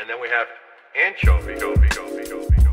And then we have anchovy. anchovy, anchovy, anchovy.